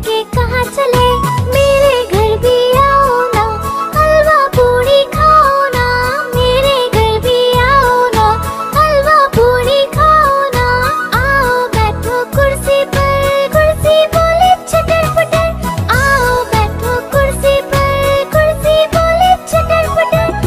करके कहाँ चले? मेरे घर भी आओ ना। हलवा पूरी खाओ ना। मेरे घर भी आओ ना। हलवा पूरी खाओ ना। आओ बैठो कुर्सी पर। कुर्सी बोले चटर पटर। आओ बैठो कुर्सी पर। कुर्सी बोले चटर पटर।